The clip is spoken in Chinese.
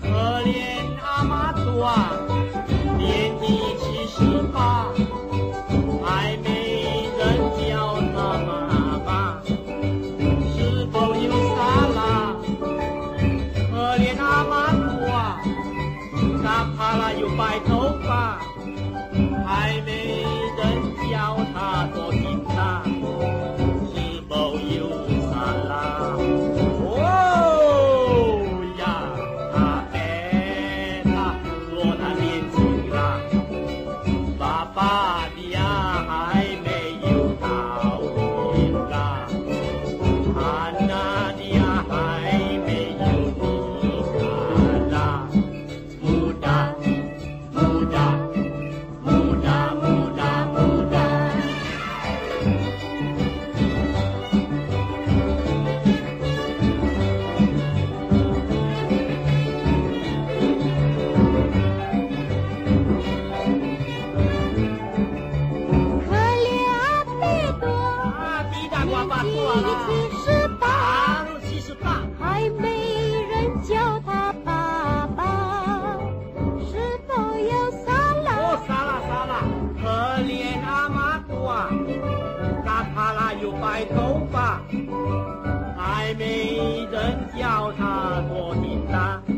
可怜阿妈多，年纪七十把，还没人叫她妈妈，是否？可怜阿妈多啊，有白头发，还没。我七十八七十八还没人叫他爸爸。是否又杀了我杀了杀了可怜阿妈多啊哪怕她有白头发还没人叫他多叮当